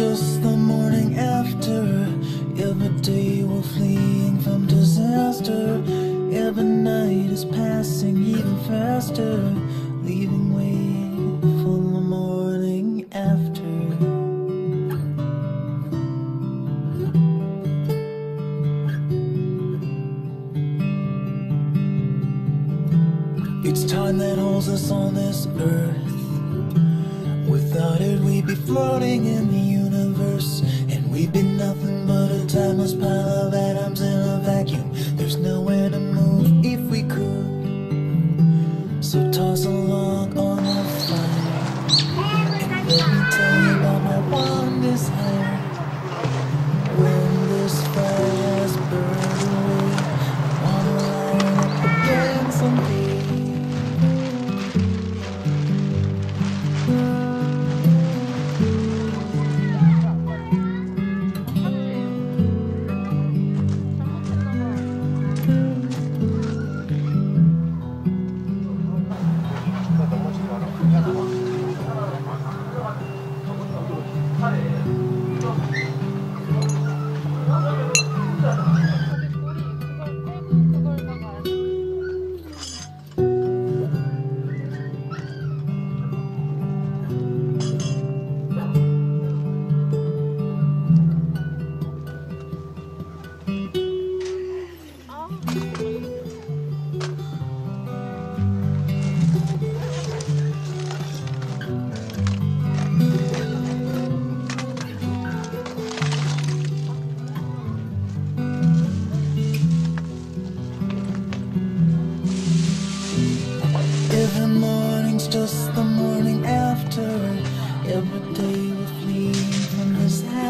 just the morning after. Every day we're fleeing from disaster. Every night is passing even faster, leaving way for the morning after. It's time that holds us on this earth. Without it, we'd be floating in the and we'd be nothing but a timeless pile of atoms in a vacuum. There's nowhere to move if we could. So toss along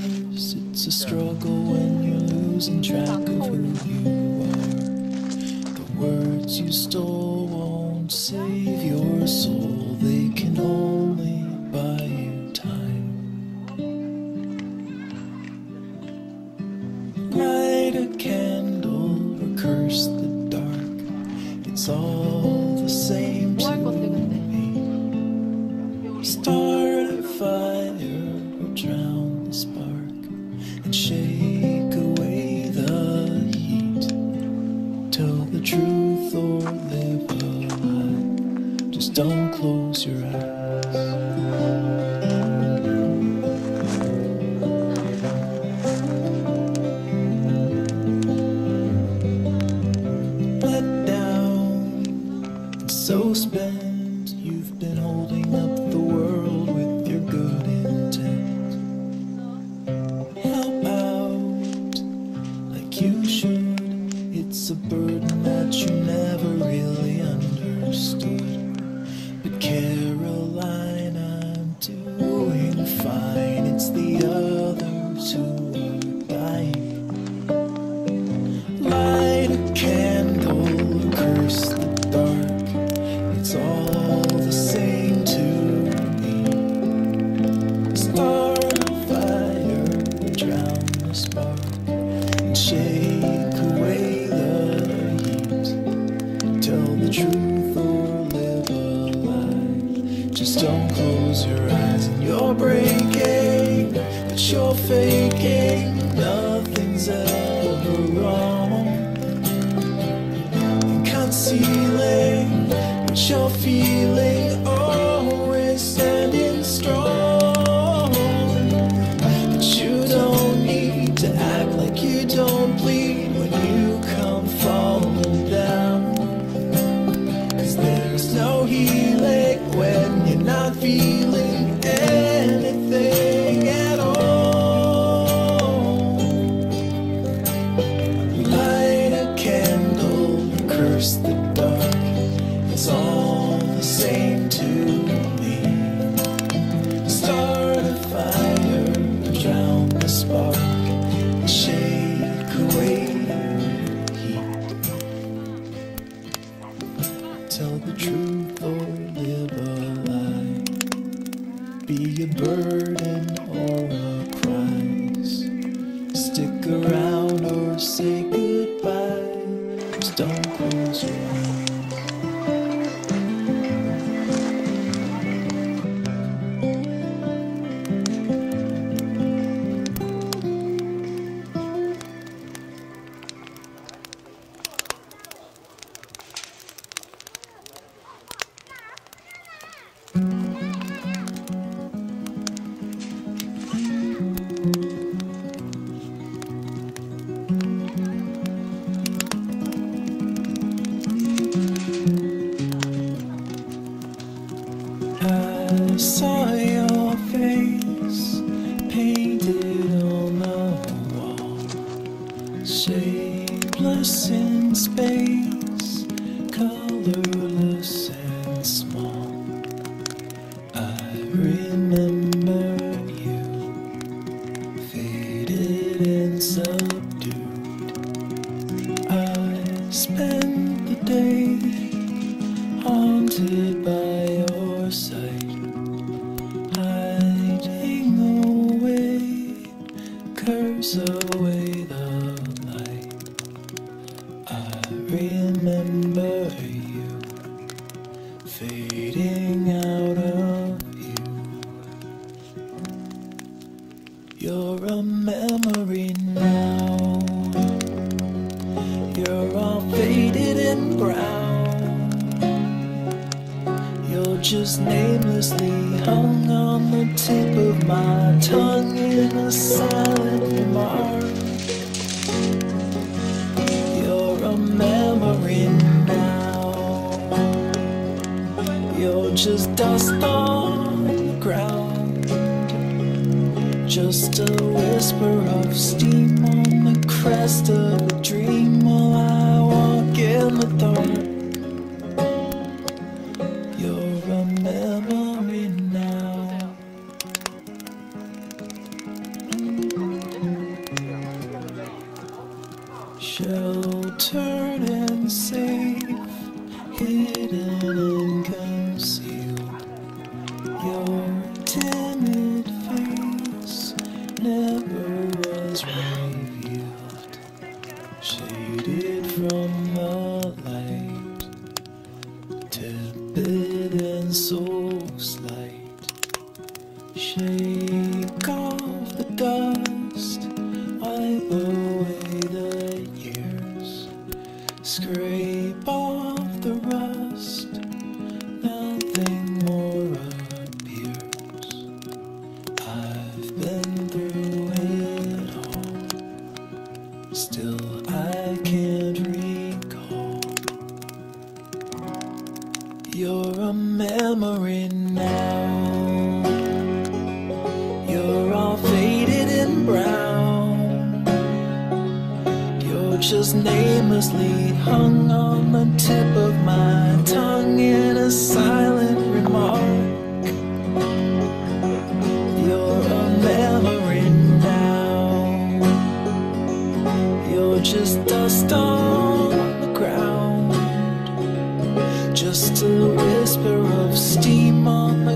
scars. It's a struggle when you're losing track of who you are. The words you stole won't save your soul. You've been holding up the world with your good intent. Help out like you should. It's a burden that you never really understood. But Caroline, I'm doing fine. It's the others who truth or live a lie. Just don't close your eyes and you're breaking, but you're faking. Nothing's ever wrong. And concealing what you're feeling, always standing strong. But you don't need to act like you don't bleed. Colorless and small. I remember you, faded and subdued. I spent the day haunted by your sight, hiding away, curse away the light. I remember fading out of view. You're a memory now. You're all faded and brown. You're just namelessly hung on the tip of my tongue in a silent remark. Just dust on the ground. Just a whisper of steam on the crest of a dream never was revealed. Just namelessly hung on the tip of my tongue in a silent remark. You're a memory now. You're just dust on the ground. Just a whisper of steam on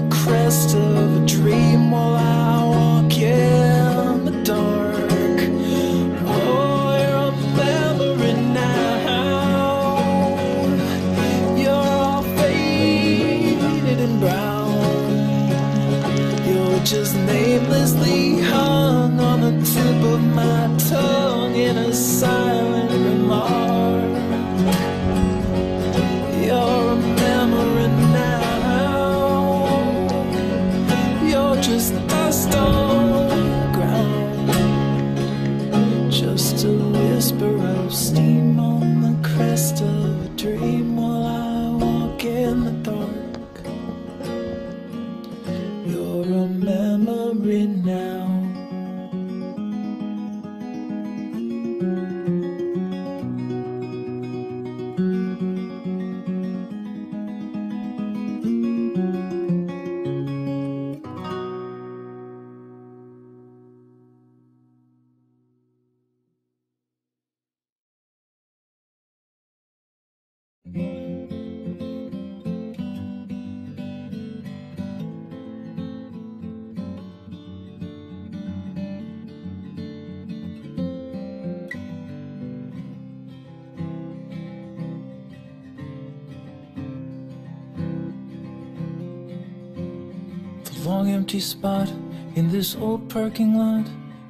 long empty spot in this old parking lot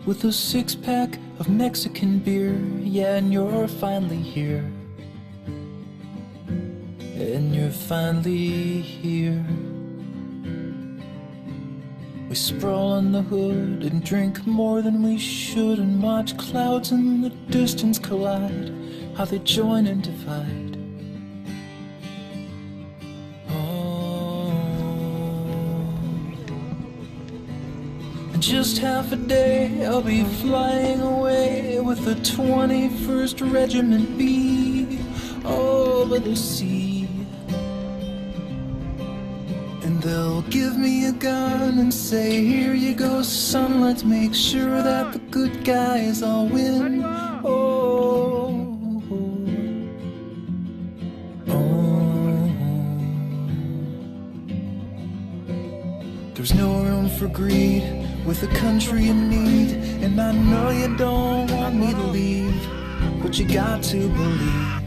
with a six pack of Mexican beer. Yeah, and you're finally here. And you're finally here. We sprawl on the hood and drink more than we should and watch clouds in the distance collide, how they join and divide. In just half a day, I'll be flying away with the 21st Regiment B over the sea. And they'll give me a gun and say, Here you go, son, let's make sure that the good guys all win. Oh, oh. There's no for greed with a country in need, and I know you don't want me to leave, but you got to believe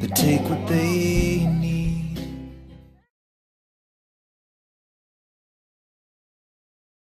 they take what they need.